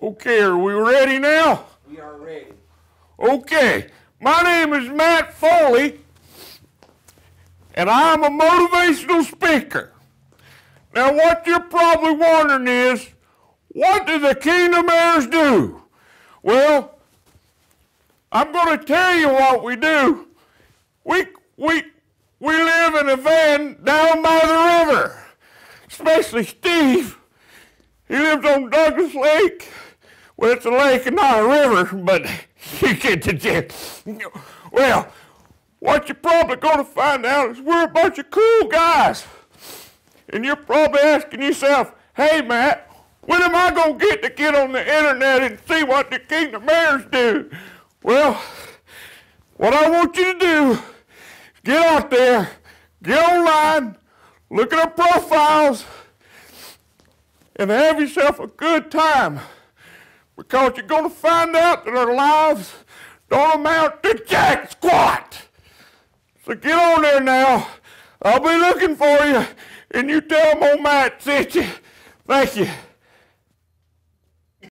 Okay, are we ready now? We are ready. Okay, my name is Matt Foley, and I'm a motivational speaker. Now, what you're probably wondering is, what do the Kingdom Heirs do? Well, I'm going to tell you what we do. We, we, we live in a van down by the river, especially Steve. He lives on Douglas Lake. Well, it's a lake and not a river, but you get the gist. Well, what you're probably going to find out is we're a bunch of cool guys. And you're probably asking yourself, hey, Matt, when am I going to get to get on the internet and see what the Kingdom Heirs do? Well, what I want you to do is get out there, get online, look at our profiles, and have yourself a good time because you're going to find out that our lives don't amount to jack squat. So get on there now. I'll be looking for you, and you tell them old Matt sent you. Thank you.